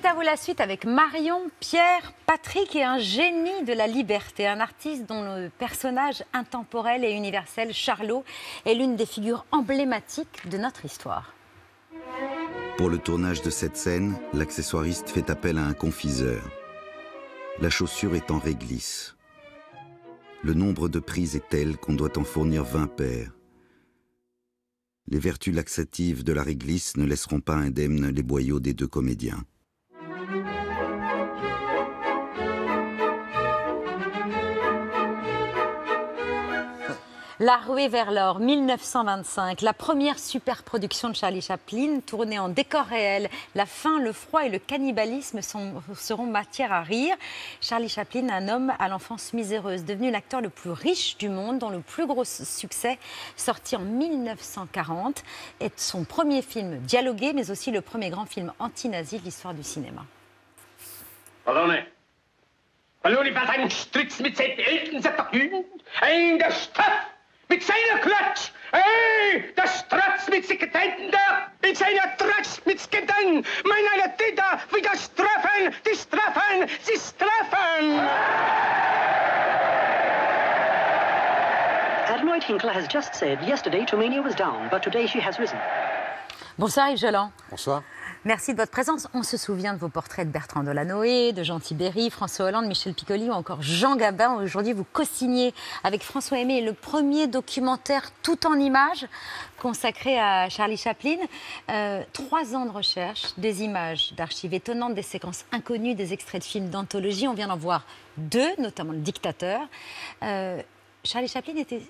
C'est à vous la suite avec Marion, Pierre, Patrick et un génie de la liberté, un artiste dont le personnage intemporel et universel, Charlot, est l'une des figures emblématiques de notre histoire. Pour le tournage de cette scène, l'accessoiriste fait appel à un confiseur. La chaussure est en réglisse. Le nombre de prises est tel qu'on doit en fournir 20 paires. Les vertus laxatives de la réglisse ne laisseront pas indemnes les boyaux des deux comédiens. La ruée vers l'or, 1925, la première superproduction de Charlie Chaplin, tournée en décor réel. La faim, le froid et le cannibalisme seront matière à rire. Charlie Chaplin, un homme à l'enfance miséreuse, devenu l'acteur le plus riche du monde, dont le plus gros succès, sorti en 1940, est son premier film dialogué, mais aussi le premier grand film anti-nazi de l'histoire du cinéma. mit seiner Klatsch. Hey, das Stratz mit sich Tenten da, in seiner Tratsch mit Sketten, meine Täter, wie das Treffen, die Straffen, sie Straffen. Admiral Hinkler has just said yesterday Tomania was down, but today she has risen. Bonsoir Yves Jolan. Bonsoir. Merci de votre présence. On se souvient de vos portraits de Bertrand Delanoë, de Jean Tibéry, François Hollande, Michel Piccoli ou encore Jean Gabin. Aujourd'hui, vous co-signez avec François Aimé le premier documentaire tout en images consacré à Charlie Chaplin. Euh, trois ans de recherche, des images d'archives étonnantes, des séquences inconnues, des extraits de films d'anthologie. On vient d'en voir deux, notamment Le Dictateur. Euh, Charlie Chaplin était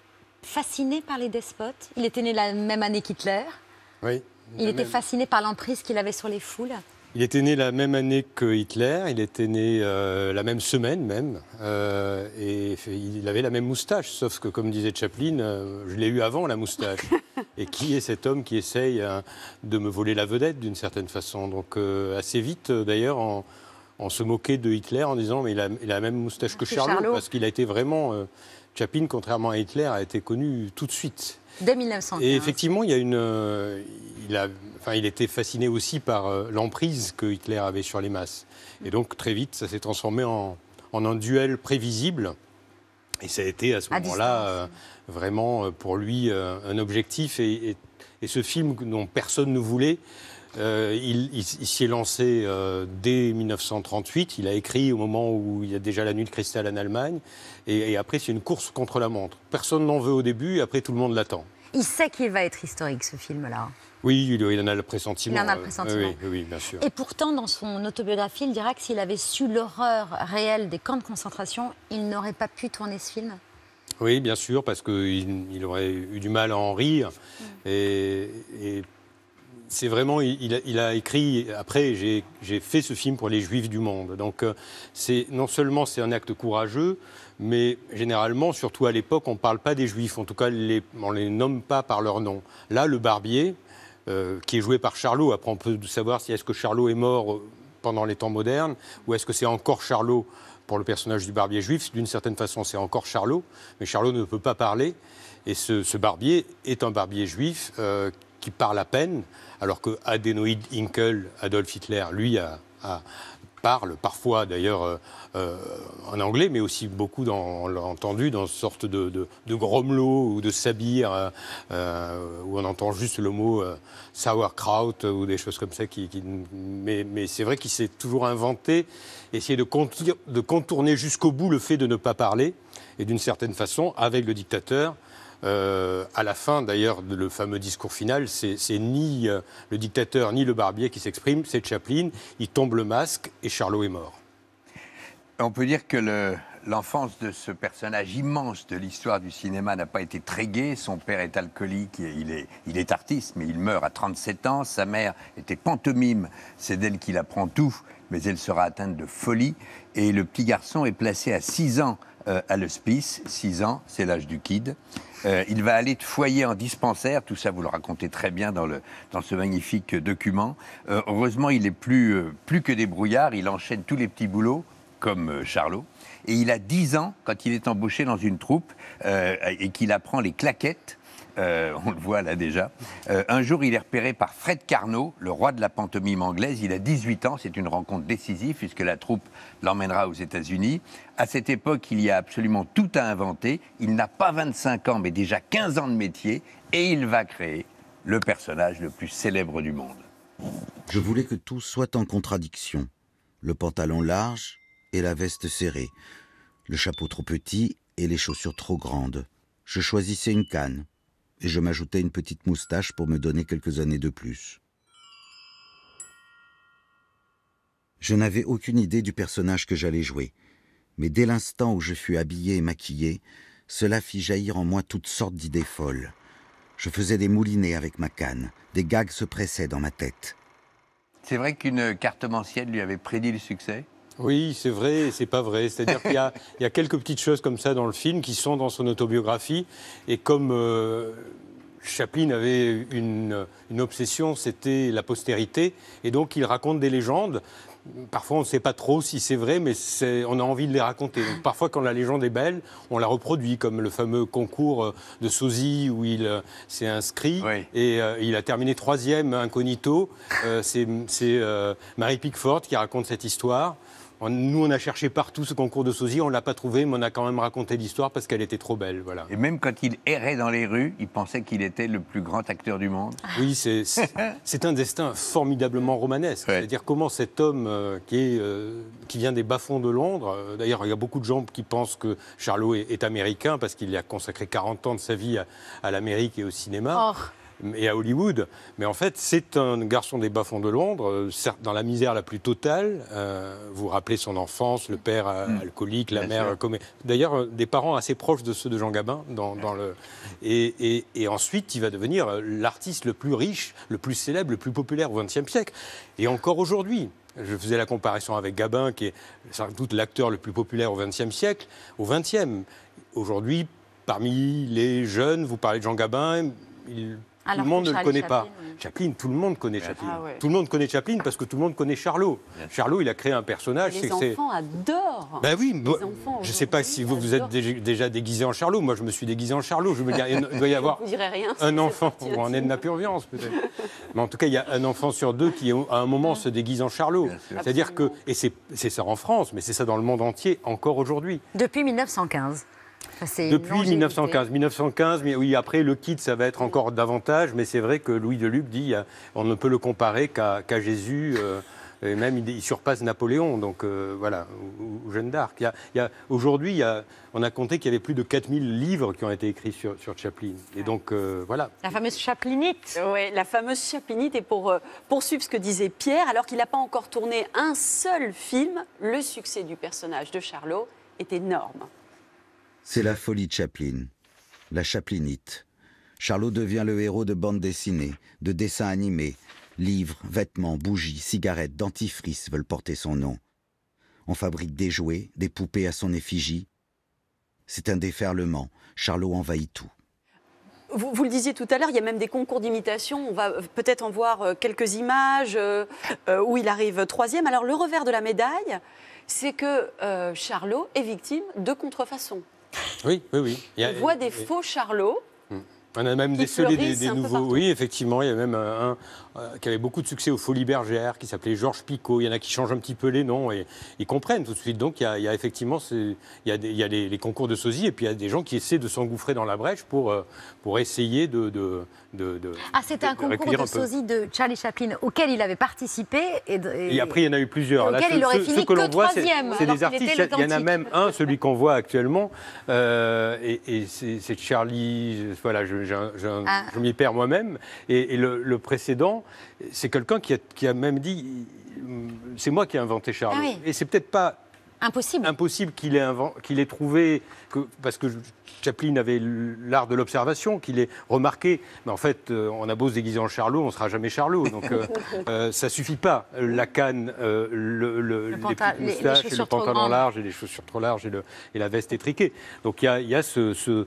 fasciné par les despotes. Il était né la même année qu'Hitler. Oui. Il était fasciné par l'emprise qu'il avait sur les foules il était né la même année que Hitler, il était né euh, la même semaine même, euh, et il avait la même moustache, sauf que comme disait Chaplin, euh, je l'ai eu avant la moustache. et qui est cet homme qui essaye de me voler la vedette d'une certaine façon? Donc assez vite d'ailleurs, on, se moquait de Hitler en disant mais il a, la même moustache que Charlot, parce qu'il a été vraiment... Chaplin, contrairement à Hitler, a été connu tout de suite. Dès 1915. Et effectivement, il y a une, euh, il a, enfin, il était fasciné aussi par euh, l'emprise que Hitler avait sur les masses. Et donc très vite, ça s'est transformé en, en, un duel prévisible. Et ça a été à ce moment-là euh, vraiment pour lui un objectif. Et, et, ce film dont personne ne voulait, il, il, s'y est lancé dès 1938. Il a écrit au moment où il y a déjà la nuit de cristal en Allemagne. Et, après, c'est une course contre la montre. Personne n'en veut au début, et après, tout le monde l'attend. Il sait qu'il va être historique, ce film-là. Oui, il, en a le pressentiment. Il en a le pressentiment. Oui, oui, bien sûr. Et pourtant, dans son autobiographie, il dira que s'il avait su l'horreur réelle des camps de concentration, il n'aurait pas pu tourner ce film. Oui, bien sûr, parce qu'il il aurait eu du mal à en rire. Mm. Et, et c'est vraiment, il a, écrit, après, j'ai fait ce film pour les juifs du monde. Donc, euh, c'est non seulement c'est un acte courageux, mais généralement, surtout à l'époque, on ne parle pas des juifs. En tout cas, on ne les nomme pas par leur nom. Là, le barbier, euh, qui est joué par Charlot, après on peut savoir si est-ce que Charlot est mort euh, pendant les temps modernes, ou est-ce que c'est encore Charlot pour le personnage du barbier juif. D'une certaine façon, c'est encore Charlot, mais Charlot ne peut pas parler. Et ce, barbier est un barbier juif qui parle à peine, alors que Adenoid Hinkel, Adolf Hitler, lui, parle parfois d'ailleurs euh, euh, en anglais, mais aussi beaucoup, dans, on l'a entendu, dans une sorte de, de, gromelot ou de sabir, euh, où on entend juste le mot sauerkraut ou des choses comme ça. Mais c'est vrai qu'il s'est toujours inventé, essayer de, contourner jusqu'au bout le fait de ne pas parler, et d'une certaine façon, avec le dictateur, euh, à la fin, d'ailleurs, le fameux discours final, c'est ni euh, le dictateur ni le barbier qui s'exprime, c'est Chaplin. Il tombe le masque et Charlot est mort. On peut dire que l'enfance de ce personnage immense de l'histoire du cinéma n'a pas été très gaie. Son père est alcoolique, il est, artiste, mais il meurt à 37 ans. Sa mère était pantomime, c'est d'elle qu'il apprend tout, mais elle sera atteinte de folie. Et le petit garçon est placé à 6 ans euh, à l'hospice. 6 ans, c'est l'âge du kid. Euh, il va aller de foyer en dispensaire, tout ça vous le racontez très bien dans, ce magnifique document. Euh, heureusement, il est plus, plus que débrouillard, il enchaîne tous les petits boulots, comme Charlot. Et il a 10 ans quand il est embauché dans une troupe et qu'il apprend les claquettes euh, on le voit là déjà. Euh, un jour, il est repéré par Fred Carnot, le roi de la pantomime anglaise. Il a 18 ans, c'est une rencontre décisive puisque la troupe l'emmènera aux États-Unis. À cette époque, il y a absolument tout à inventer. Il n'a pas 25 ans, mais déjà 15 ans de métier, et il va créer le personnage le plus célèbre du monde. Je voulais que tout soit en contradiction. Le pantalon large et la veste serrée. Le chapeau trop petit et les chaussures trop grandes. Je choisissais une canne et je m'ajoutais une petite moustache pour me donner quelques années de plus. Je n'avais aucune idée du personnage que j'allais jouer, mais dès l'instant où je fus habillé et maquillé, cela fit jaillir en moi toutes sortes d'idées folles. Je faisais des moulinets avec ma canne, des gags se pressaient dans ma tête. C'est vrai qu'une cartomancienne lui avait prédit le succès? Oui, c'est vrai et c'est pas vrai. C'est-à-dire qu'il y, a- il y a quelques petites choses comme ça dans le film qui sont dans son autobiographie. Et comme euh, Chaplin avait une, une obsession, c'était la postérité. Et donc il raconte des légendes. Parfois, on ne sait pas trop si c'est vrai, mais on a envie de les raconter. Donc, parfois, quand la légende est belle, on la reproduit, comme le fameux concours euh, de sosie où il euh, s'est inscrit Oui. et euh, il a terminé troisième incognito. Euh, c'est c'est, euh, Marie Pickford qui raconte cette histoire. On- Nous, on a cherché partout ce concours de sosie, on ne l'a pas trouvé, mais on a quand même raconté l'histoire parce qu'elle était trop belle. Voilà. Et même quand il errait dans les rues, il pensait qu'il était le plus grand acteur du monde. Oui, c'est- un destin formidablement romanesque. Ouais. C'est-à-dire comment cet homme euh, qui, est, euh, qui vient des bas-fonds de Londres, euh, d'ailleurs il y a beaucoup de gens qui pensent que Charlot est, est américain parce qu'il a consacré 40 ans de sa vie à, à l'Amérique et au cinéma. Oh, et à Hollywood. Mais en fait, c'est un garçon des bas-fonds de Londres, euh, certes dans la misère la plus totale. Euh, vous rappelez son enfance, le père euh, alcoolique, la Bien mère... euh, commé- D'ailleurs, des parents assez proches de ceux de Jean Gabin. Dans, dans le... et, et- et ensuite, il va devenir l'artiste le plus riche, le plus célèbre, le plus populaire au XXe siècle. Et encore aujourd'hui. Je faisais la comparaison avec Gabin, qui est sans doute l'acteur le plus populaire au XXe siècle. Au XXe, aujourd'hui, parmi les jeunes, vous parlez de Jean Gabin, il- tout le monde ne le connaît pas. Chaplin, oui. Chaplin, tout le monde connaît Chaplin. Ah ouais. Tout le monde connaît Chaplin parce que tout le monde connaît Charlot. Charlot, il a créé un personnage. Les enfants adorent. Ben oui, moi, je ne sais pas si vous vous êtes déjà, déguisé en Charlot. Moi, je me suis déguisé en Charlot. Je me dis, il doit y avoir rien. un enfant, ou en là-dessus. Edna Purviance peut-être. Mais en tout cas, il y a un enfant sur deux qui, à un moment, se déguise en Charlot. C'est-à-dire que, et c'est ça en France, mais c'est ça dans le monde entier encore aujourd'hui. depuis 1915. Depuis longévité. 1915. 1915, mais oui, après le kit, ça va être encore davantage, mais c'est vrai que Louis de Luc dit on ne peut le comparer qu'à Jésus. euh, et même, il, surpasse Napoléon, donc euh, voilà, ou, ou Jeanne d'Arc. Aujourd'hui, il y a- on a compté qu'il y avait plus de 4000 livres qui ont été écrits sur, sur Chaplin. Et donc, euh, voilà. La fameuse Chaplinite. Ouais, la fameuse Chaplinite. Et pour euh, poursuivre ce que disait Pierre, alors qu'il n'a pas encore tourné un seul film, le succès du personnage de Charlot est énorme. C'est la folie de Chaplin, la Chaplinite. Charlot devient le héros de bandes dessinées, de dessins animés. Livres, vêtements, bougies, cigarettes, dentifrices veulent porter son nom. On fabrique des jouets, des poupées à son effigie. C'est un déferlement. Charlot envahit tout. Vous, le disiez tout à l'heure, il y a même des concours d'imitation. On va euh, peut-être en voir euh, quelques images euh, où il arrive troisième. Alors le revers de la médaille, c'est que Charlot est victime de contrefaçons. Oui, oui, oui. Il y a- On voit des faux Charlots. On a même décelé des, nouveaux. Oui, effectivement, il y a même un, un, euh, qui avait beaucoup de succès aux Folies Bergères, qui s'appelait Georges Picot. Il y en a qui changent un petit peu les noms et ils comprennent tout de suite. Donc il y a, il y a effectivement il y a, des- il y a les, les concours de sosie et puis il y a des gens qui essaient de s'engouffrer dans la brèche pour, euh, pour essayer de. de, de- de- Ah, c'était un concours de un sosie de Charlie Chaplin auquel il avait participé. Et, de- et- Et après, il y en a eu plusieurs. Auquel il aurait fini que l'on voit, c'est des artistes. Il y en a même un, celui qu'on voit actuellement, euh, et, et c'est Charlie. Voilà, je, Ah. je m'y perds moi-même. Et, et le, le précédent, c'est quelqu'un qui a, qui a même dit, c'est moi qui ai inventé Charlie. Ah oui. Et c'est peut-être pas Impossible. impossible qu'il ait, trouvé, que, parce que Chaplin avait l'art de l'observation, qu'il ait remarqué, mais en fait, euh, on a beau se déguiser en Charlot, on ne sera jamais Charlot. Donc euh, euh, ça suffit pas. La canne, euh, le, le- les moustaches, et le pantalon large, et les chaussures trop larges, et, le- et la veste étriquée. Donc il y a, il y a ce... ce-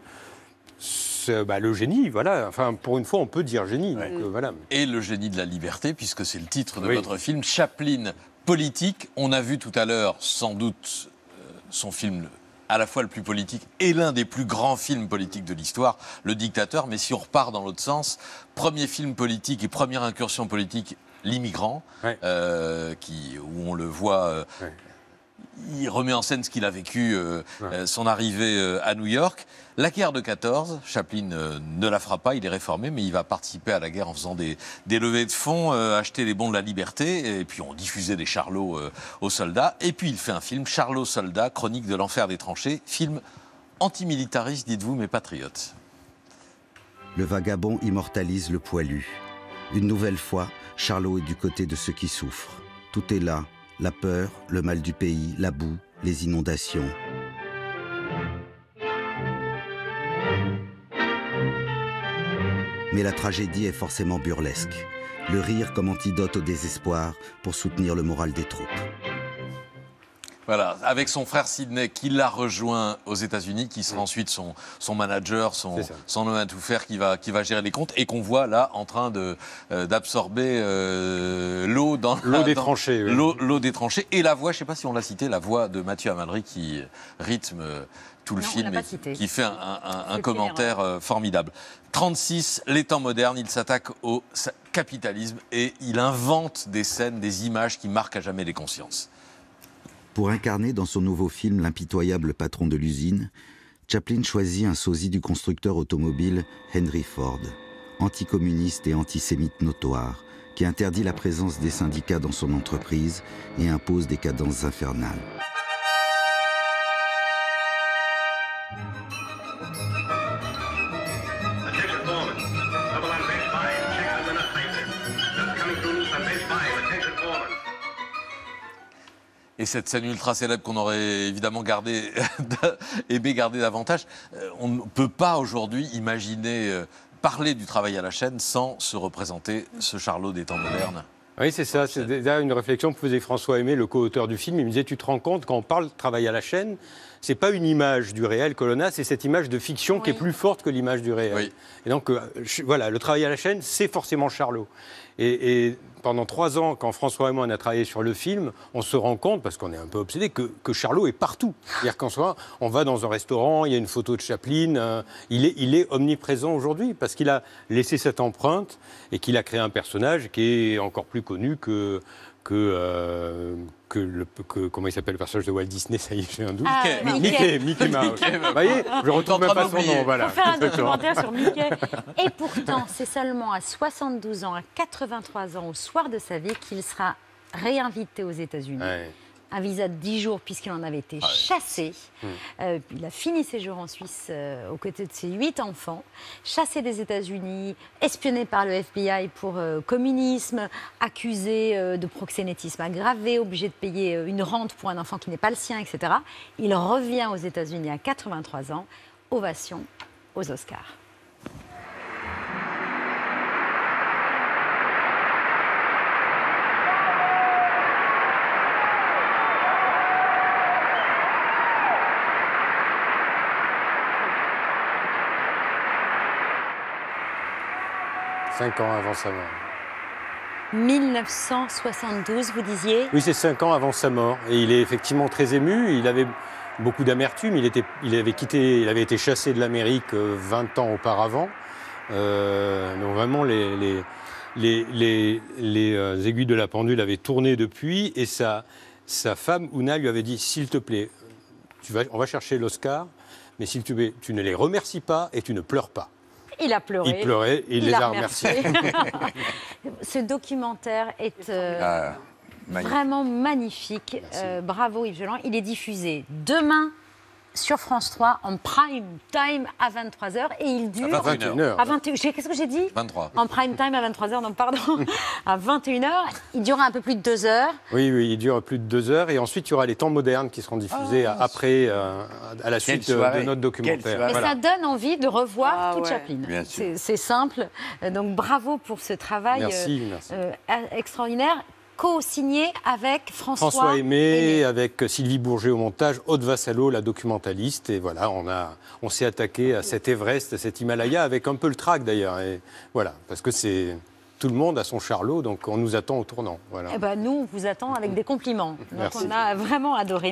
ce- bah, le génie, voilà. Enfin, pour une fois, on peut dire génie. Donc, euh, voilà. et le génie de la liberté, puisque c'est le titre de Oui. votre film, Chaplin politique. On a vu tout à l'heure, sans doute, euh, son film à la fois le plus politique et l'un des plus grands films politiques de l'histoire, Le Dictateur. Mais si on repart dans l'autre sens, premier film politique et première incursion politique, L'immigrant, Ouais. euh, qui, où on le voit. euh, Ouais. Il remet en scène ce qu'il a vécu, euh, euh, son arrivée euh, à New York. La guerre de 14, Chaplin euh, ne la fera pas, il est réformé, mais il va participer à la guerre en faisant des, des levées de fonds, euh, acheter les bons de la liberté, et puis on diffusait des charlots euh, aux soldats. Et puis il fait un film, Charlot Soldat, chronique de l'enfer des tranchées, film antimilitariste, dites-vous, mais patriote. Le vagabond immortalise le poilu. Une nouvelle fois, Charlot est du côté de ceux qui souffrent. Tout est là, la peur, le mal du pays, la boue, les inondations. Mais la tragédie est forcément burlesque. Le rire comme antidote au désespoir pour soutenir le moral des troupes. Voilà, avec son frère Sidney qui l'a rejoint aux États-Unis, qui sera ensuite son, son manager, son, son homme à tout faire, qui va, qui va gérer les comptes, et qu'on voit là en train de, euh, d'absorber euh, l'eau dans L'eau des dans- tranchées, oui. L'eau, des tranchées. Et la voix, je ne sais pas si on l'a cité, la voix de Mathieu Amalry qui rythme tout le Non, film et qui fait un, un- commentaire euh, formidable. 36, les temps modernes, il s'attaque au capitalisme et il invente des scènes, des images qui marquent à jamais les consciences. Pour incarner dans son nouveau film l'impitoyable patron de l'usine, Chaplin choisit un sosie du constructeur automobile Henry Ford, anticommuniste et antisémite notoire, qui interdit la présence des syndicats dans son entreprise et impose des cadences infernales. Et cette scène ultra célèbre qu'on aurait évidemment gardé, aimé garder davantage, euh, on ne peut pas aujourd'hui imaginer euh, parler du travail à la chaîne sans se représenter ce Charlot des temps modernes. Oui, c'est ça. C'est déjà une réflexion que faisait François Aimé, le co-auteur du film. Il me disait Tu te rends compte, quand on parle de travail à la chaîne, c'est pas une image du réel que l'on a, c'est cette image de fiction qui est plus forte que l'image du réel. Oui. Et donc, euh, je- voilà, le travail à la chaîne, c'est forcément Charlot. Et, et pendant trois ans, quand François et moi on a travaillé sur le film, on se rend compte, parce qu'on est un peu obsédé, que, que Charlot est partout. C'est-à-dire qu'en soi, on va dans un restaurant, il y a une photo de Chaplin, euh, il, est, il est omniprésent aujourd'hui, parce qu'il a laissé cette empreinte et qu'il a créé un personnage qui est encore plus connu que. Que, euh, que, le, que comment il s'appelle le personnage de Walt Disney, ça y est, j'ai un doute. Ah, Mickey. Mickey. Mickey, Mickey Mouse. Mickey, Vous voyez, je retrouve même pas son nom. Voilà. Pour faire un documentaire sur Mickey. Et pourtant, c'est seulement à 72 ans, à 83 ans, au soir de sa vie, qu'il sera réinvité aux États-Unis. Ouais. Un visa de 10 jours, puisqu'il en avait été chassé. Hmm. Euh, il a fini ses jours en Suisse euh, aux côtés de ses huit enfants, chassé des États-Unis, espionné par le FBI pour euh, communisme, accusé de proxénétisme aggravé, obligé de payer une rente pour un enfant qui n'est pas le sien, etc. Il revient aux États-Unis à 83 ans, ovation aux Oscars. Cinq ans avant sa mort. 1972, vous disiez? Oui, c'est cinq ans avant sa mort. Et il est effectivement très ému. Il avait beaucoup d'amertume. Il, était, il, avait quitté, il avait été chassé de l'Amérique euh, 20 ans auparavant. Euh, donc vraiment, les, les, les, les- les, euh, aiguilles de la pendule avaient tourné depuis. Et sa, sa femme, Ouna, lui avait dit, s'il te plaît, tu vas, on va chercher l'Oscar, mais s'il te plaît, tu ne les remercies pas et tu ne pleures pas. Il a pleuré. Il pleurait et il, les a remerciés. Ce documentaire est euh, Ah, magnifique. vraiment magnifique. Euh, bravo Yves Geland. Il est diffusé demain sur France 3 en prime time à 23h et il dure... À 21h. À 21 j'ai- Qu'est-ce que j'ai dit 23. En prime time à 23h, non pardon, à 21h. Il durera un peu plus de deux heures. Oui, oui, il dure plus de deux heures. Et ensuite, il y aura les temps modernes qui seront diffusés Ah, après, euh, à la suite de, soirée. de notre documentaire. Et Voilà. ça donne envie de revoir Ah toute ouais. Chaplin. Bien sûr. C'est- simple. Euh, Donc bravo pour ce travail Merci, euh, merci. euh, extraordinaire, co-signé avec François, François Aimé, avec Sylvie Bourget au montage, Aude Vassalo, la documentaliste. Et voilà, on, a, on s'est attaqué à cet Everest, à cet Himalaya, avec un peu le trac d'ailleurs. Et voilà, parce que c'est. Tout le monde a son charlot, donc on nous attend au tournant. Voilà. Eh ben, nous, on vous attend avec des compliments. Donc Merci. on a vraiment adoré.